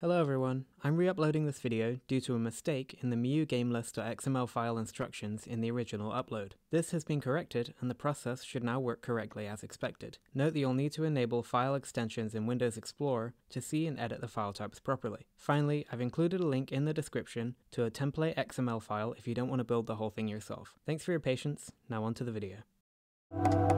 Hello everyone, I'm re-uploading this video due to a mistake in the MiyooGameList.xml file instructions in the original upload. This has been corrected and the process should now work correctly as expected. Note that you'll need to enable file extensions in Windows Explorer to see and edit the file types properly. Finally, I've included a link in the description to a template XML file if you don't want to build the whole thing yourself. Thanks for your patience, now on to the video.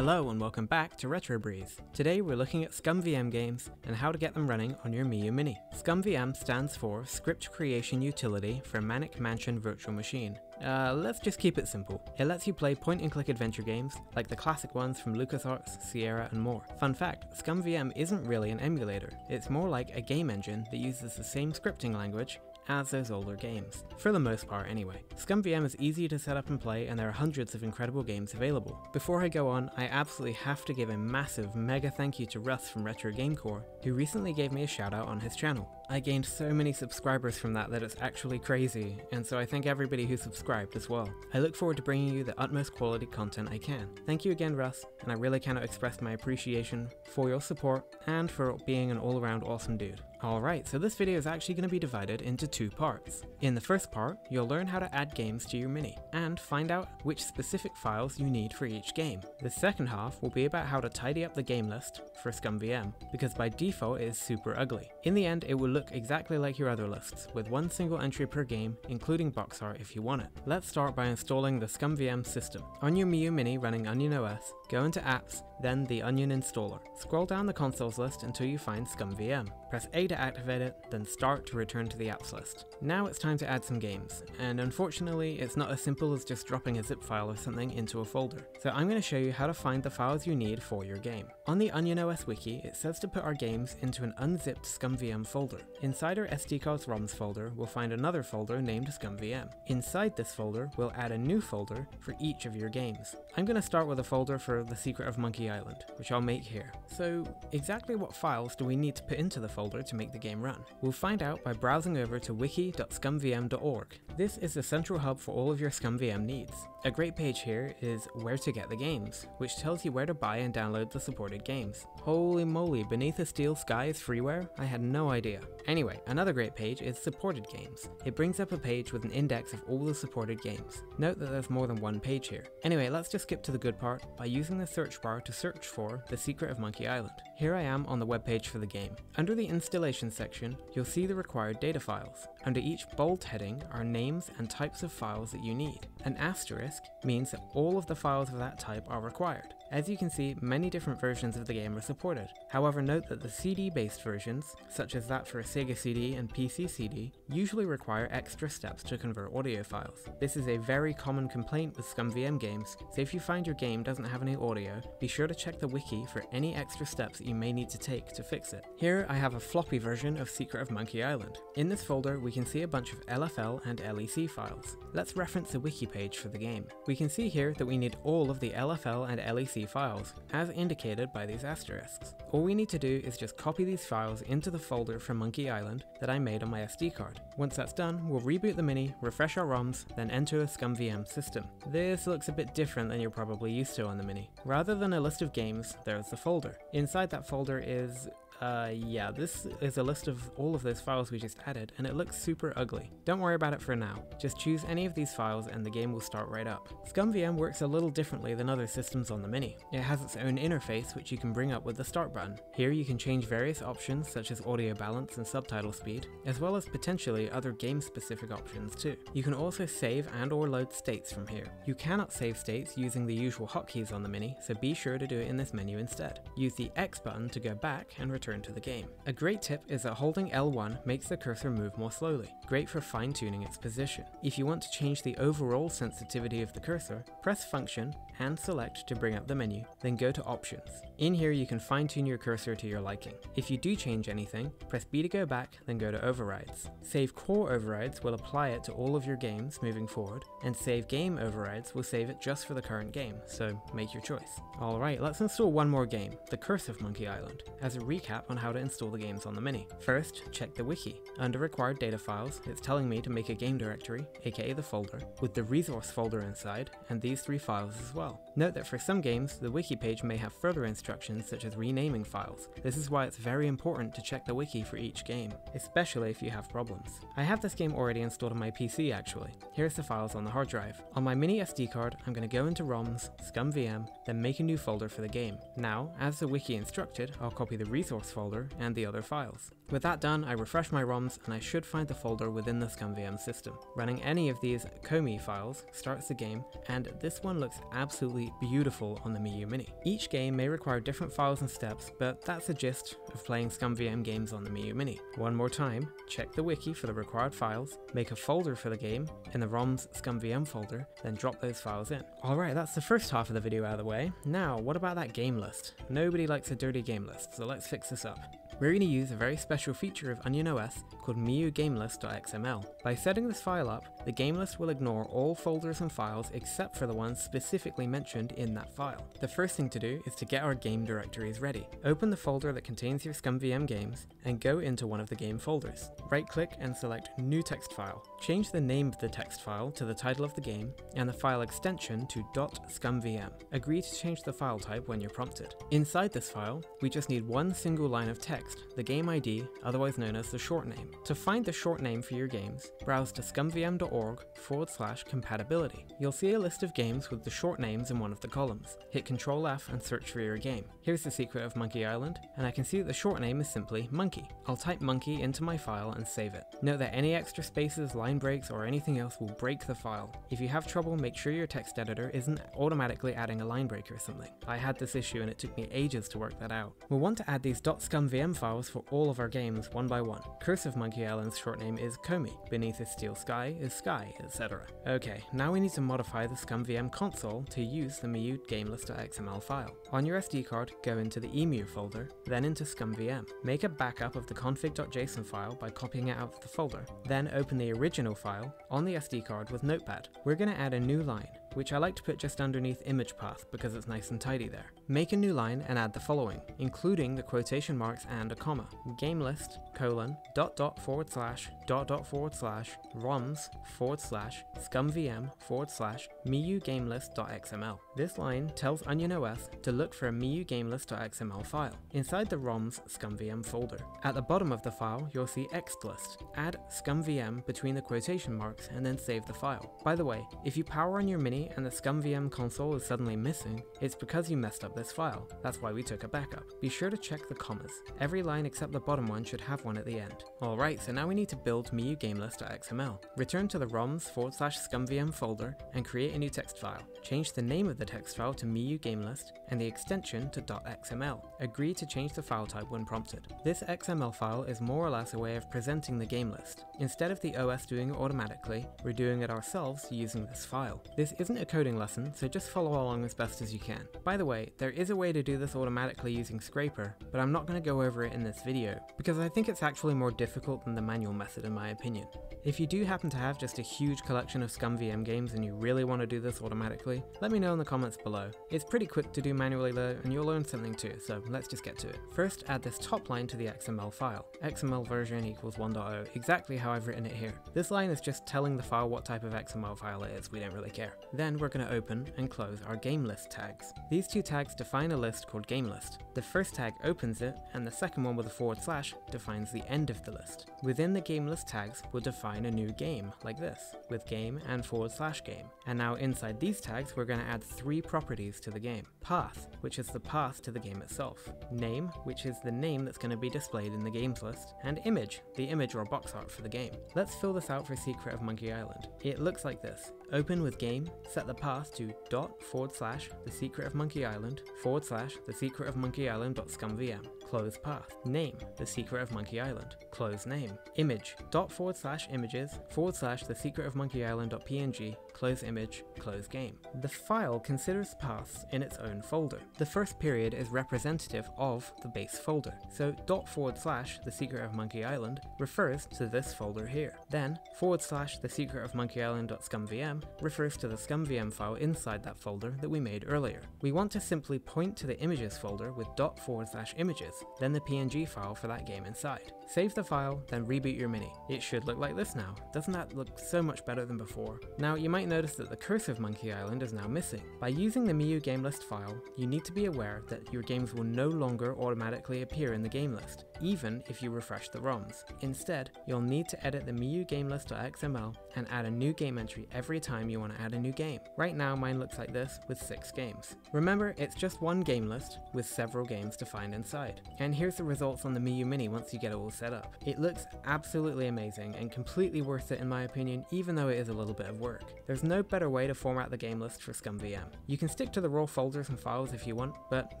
Hello and welcome back to RetroBreeze. Today we're looking at ScummVM games and how to get them running on your Miyoo Mini. ScummVM stands for Script Creation Utility for Maniac Mansion Virtual Machine. Uh, let's just keep it simple. It lets you play point and click adventure games, like the classic ones from LucasArts, Sierra, and more. Fun fact, ScummVM isn't really an emulator, it's more like a game engine that uses the same scripting language as those older games. For the most part anyway. ScummVM is easy to set up and play and there are hundreds of incredible games available. Before I go on, I absolutely have to give a massive mega thank you to Russ from Retro Game Core, who recently gave me a shout out on his channel. I gained so many subscribers from that that it's actually crazy, and so I thank everybody who subscribed as well. I look forward to bringing you the utmost quality content I can. Thank you again Russ, and I really cannot express my appreciation for your support and for being an all around awesome dude. Alright, so this video is actually going to be divided into two parts. In the first part, you'll learn how to add games to your Mini, and find out which specific files you need for each game. The second half will be about how to tidy up the game list for ScummVM, because by default it is super ugly. In the end, it will look exactly like your other lists, with one single entry per game, including box art if you want it. Let's start by installing the ScummVM system. On your Miyoo Mini running Onion OS, go into Apps, then the Onion installer. Scroll down the consoles list until you find ScummVM. Press A to activate it, then Start to return to the apps list. Now it's time to add some games, and unfortunately it's not as simple as just dropping a zip file or something into a folder. So I'm going to show you how to find the files you need for your game. On the Onion OS wiki, it says to put our games into an unzipped ScummVM folder. Inside our SD cards ROMs folder, we'll find another folder named ScummVM. Inside this folder, we'll add a new folder for each of your games. I'm going to start with a folder for The Secret of Monkey Island, which I'll make here. So exactly what files do we need to put into the folder to make the game run? We'll find out by browsing over to wiki.scummvm.org. This is the central hub for all of your ScummVM needs. A great page here is where to get the games, which tells you where to buy and download the supported games. Holy moly, Beneath a Steel Sky is freeware? I had no idea. Anyway, another great page is supported games. It brings up a page with an index of all the supported games. Note that there's more than one page here. Anyway, let's just skip to the good part by using the search bar to search for The Secret of Monkey Island. Here I am on the webpage for the game. Under the installation section, you'll see the required data files. Under each bold heading are names and types of files that you need. An asterisk means that all of the files of that type are required. As you can see, many different versions of the game are supported. However, note that the CD-based versions, such as that for a Sega CD and PC CD, usually require extra steps to convert audio files. This is a very common complaint with ScummVM games, so if you find your game doesn't have any audio, be sure to check the wiki for any extra steps that you may need to take to fix it. Here I have a floppy version of Secret of Monkey Island. In this folder, we can see a bunch of LFL and LEC files. Let's reference the wiki page for the game. We can see here that we need all of the LFL and LEC files, as indicated by these asterisks. All we need to do is just copy these files into the folder for Monkey Island that I made on my SD card. Once that's done, we'll reboot the Mini, refresh our ROMs, then enter the ScummVM system. This looks a bit different than you're probably used to on the Mini. Rather than a list of games, there's the folder. Inside that folder is uh, yeah, this is a list of all of those files we just added, and it looks super ugly. Don't worry about it for now. Just choose any of these files and the game will start right up. ScummVM works a little differently than other systems on the Mini. It has its own interface which you can bring up with the start button. Here you can change various options such as audio balance and subtitle speed, as well as potentially other game-specific options too. You can also save and or load states from here. You cannot save states using the usual hotkeys on the Mini, so be sure to do it in this menu instead. Use the X button to go back and return return to the game. A great tip is that holding L1 makes the cursor move more slowly, great for fine tuning its position. If you want to change the overall sensitivity of the cursor, press function and select to bring up the menu, then go to options. In here you can fine tune your cursor to your liking. If you do change anything, press B to go back, then go to overrides. Save core overrides will apply it to all of your games moving forward, and save game overrides will save it just for the current game, so make your choice. Alright, let's install one more game, The Curse of Monkey Island, as a recap on how to install the games on the Mini. First, check the wiki. Under required data files, it's telling me to make a game directory, aka the folder, with the resource folder inside, and these three files as well. Note that for some games, the wiki page may have further instructions instructions such as renaming files. This is why it's very important to check the wiki for each game, especially if you have problems. I have this game already installed on my PC actually. Here's the files on the hard drive. On my mini SD card, I'm going to go into ROMs, ScummVM, then make a new folder for the game. Now, as the wiki instructed, I'll copy the resource folder and the other files. With that done, I refresh my ROMs and I should find the folder within the ScummVM system. Running any of these Komi files starts the game, and this one looks absolutely beautiful on the Miyoo Mini. Each game may require different files and steps, but that's the gist of playing ScummVM games on the Miyoo Mini. One more time, check the wiki for the required files, make a folder for the game in the ROM's ScummVM folder, then drop those files in. Alright, that's the first half of the video out of the way. Now, what about that game list? Nobody likes a dirty game list, so let's fix this up. We're going to use a very special feature of Onion OS called MiyooGameList.xml. By setting this file up, the game list will ignore all folders and files except for the ones specifically mentioned in that file. The first thing to do is to get our game directories ready. Open the folder that contains your ScummVM games and go into one of the game folders. Right click and select New Text File. Change the name of the text file to the title of the game and the file extension to .scummvm. Agree to change the file type when you're prompted. Inside this file, we just need one single line of text, the game ID, otherwise known as the short name. To find the short name for your games, browse to scummvm.org forward slash compatibility. You'll see a list of games with the short names in one of the columns. Hit Ctrl F and search for your game. Here's the secret of Monkey Island, and I can see that the short name is simply Monkey. I'll type Monkey into my file and save it. Note that any extra spaces, line breaks, or anything else will break the file. If you have trouble, make sure your text editor isn't automatically adding a line break or something. I had this issue and it took me ages to work that out. We'll want to add these .scummvm files for all of our games one by one. Curse of Monkey Island's short name is Komi, beneath is Steel Sky is Sky, etc. Okay, now we need to modify the ScummVM console to use the Miyoo GameList.xml file. On your SD card, go into the emu folder, then into ScummVM. Make a backup of the config.json file by copying it out of the folder, then open the original file on the SD card with Notepad. We're going to add a new line, which I like to put just underneath image path because it's nice and tidy there. Make a new line and add the following, including the quotation marks and a comma. Game list, colon, dot dot forward slash, dot dot forward slash, roms forward slash, scummvm forward slash, miyoogamelist.xml. This line tells Onion OS to look for a miyoogamelist.xml file inside the roms scummvm folder. At the bottom of the file, you'll see xlist. Add scummvm between the quotation marks and then save the file. By the way, if you power on your Mini and the ScummVM console is suddenly missing, it's because you messed up this file. That's why we took a backup. Be sure to check the commas. Every line except the bottom one should have one at the end. Alright, so now we need to build Miyoo GameList.xml. Return to the roms forward slash scummvm folder and create a new text file. Change the name of the text file to Miyoo GameList and the extension to .xml. Agree to change the file type when prompted. This XML file is more or less a way of presenting the game list. Instead of the OS doing it automatically, we're doing it ourselves using this file. This isn't a coding lesson, so just follow along as best as you can. By the way, there is a way to do this automatically using Scraper, but I'm not going to go over it in this video, because I think it's actually more difficult than the manual method in my opinion. If you do happen to have just a huge collection of ScummVM games and you really want to do this automatically, let me know in the comments below. It's pretty quick to do manually though, and you'll learn something too, so let's just get to it. First, add this top line to the XML file. XML version equals 1.0, exactly how I've written it here. This line is just telling the file what type of XML file it is, we don't really care. Then we're going to open and close our game list tags. These two tags define a list called game list. The first tag opens it, and the second one with a forward slash defines the end of the list. Within the game list tags, we'll define a new game, like this, with game and forward slash game. And now inside these tags, we're going to add three properties to the game. Path, which is the path to the game itself. Name, which is the name that's going to be displayed in the games list. And image, the image or box art for the game. Let's fill this out for Secret of Monkey Island. It looks like this. Open with game, set the path to dot forward slash the secret of Monkey Island forward slash the secret of Monkey Island dot scummvm. Close path. Name, the secret of Monkey Island. Close name. Image, dot forward slash images forward slash the secret of Monkey Island dot png. Close image, close game. The file considers paths in its own folder. The first period is representative of the base folder, so dot forward slash the secret of Monkey Island refers to this folder here. Then forward slash the secret of Monkey Island dot scummvm Refers to the ScummVM file inside that folder that we made earlier. We want to simply point to the images folder with dot forward slash images, then the PNG file for that game inside. Save the file, then reboot your Mini. It should look like this now. Doesn't that look so much better than before? Now, you might notice that the Curse of Monkey Island is now missing. By using the Miyoo game list file, you need to be aware that your games will no longer automatically appear in the game list, even if you refresh the ROMs. Instead, you'll need to edit the miyoo game list.xml and add a new game entry every time you want to add a new game. Right now, mine looks like this with six games. Remember, it's just one game list with several games to find inside. And here's the results on the Miyoo Mini once you get it all set up. It looks absolutely amazing and completely worth it in my opinion, even though it is a little bit of work. There's no better way to format the game list for ScummVM. You can stick to the raw folders and files if you want, but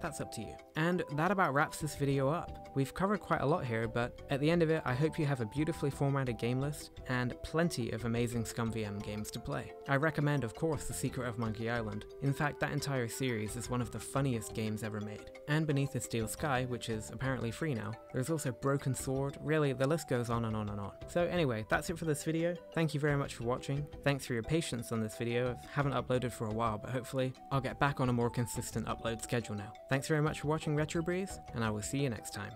that's up to you. And that about wraps this video up. We've covered quite a lot here, but at the end of it, I hope you have a beautifully formatted game list and plenty of amazing ScummVM games to play. I recommend, of course, The Secret of Monkey Island. In fact, that entire series is one of the funniest games ever made. And Beneath the Steel Sky, which is apparently free now. There's also Broken Sword, really, the list goes on and on and on. So anyway, that's it for this video. Thank you very much for watching. Thanks for your patience on this video. I haven't uploaded for a while, but hopefully I'll get back on a more consistent upload schedule now. Thanks very much for watching Retro Breeze, and I will see you next time.